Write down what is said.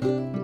Música